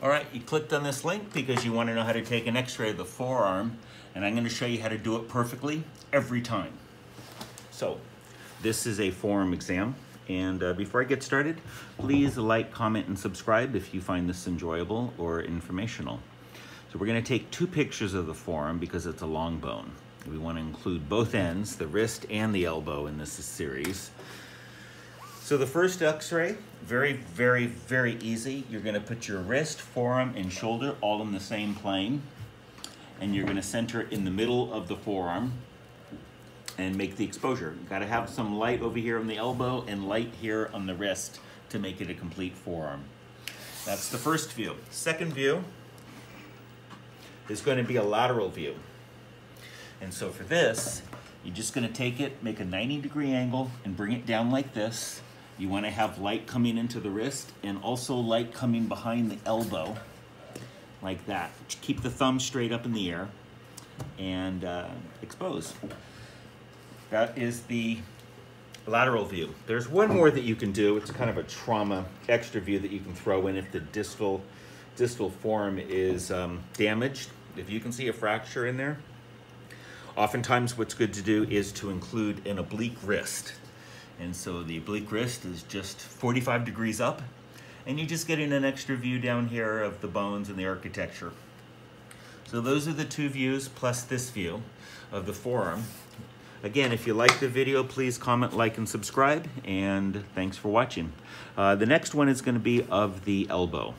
All right, you clicked on this link because you want to know how to take an x-ray of the forearm, and I'm going to show you how to do it perfectly every time. So, this is a forearm exam, and uh, before I get started, please like, comment, and subscribe if you find this enjoyable or informational. So we're going to take two pictures of the forearm because it's a long bone. We want to include both ends, the wrist and the elbow in this series. So the first x-ray, very, very, very easy. You're gonna put your wrist, forearm, and shoulder all in the same plane. And you're gonna center it in the middle of the forearm and make the exposure. You gotta have some light over here on the elbow and light here on the wrist to make it a complete forearm. That's the first view. Second view is gonna be a lateral view. And so for this, you're just gonna take it, make a 90 degree angle and bring it down like this you want to have light coming into the wrist and also light coming behind the elbow, like that. Keep the thumb straight up in the air and uh, expose. That is the lateral view. There's one more that you can do. It's kind of a trauma extra view that you can throw in if the distal, distal forearm is um, damaged. If you can see a fracture in there, oftentimes what's good to do is to include an oblique wrist. And so the oblique wrist is just 45 degrees up, and you're just getting an extra view down here of the bones and the architecture. So those are the two views plus this view of the forearm. Again, if you like the video, please comment, like, and subscribe, and thanks for watching. Uh, the next one is gonna be of the elbow.